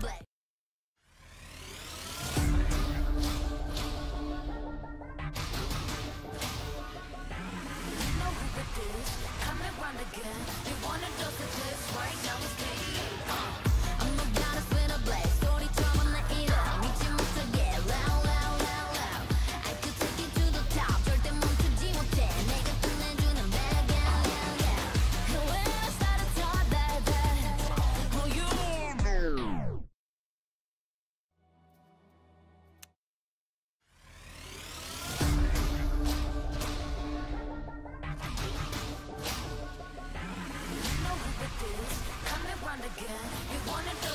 blaze. You wanna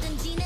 等几。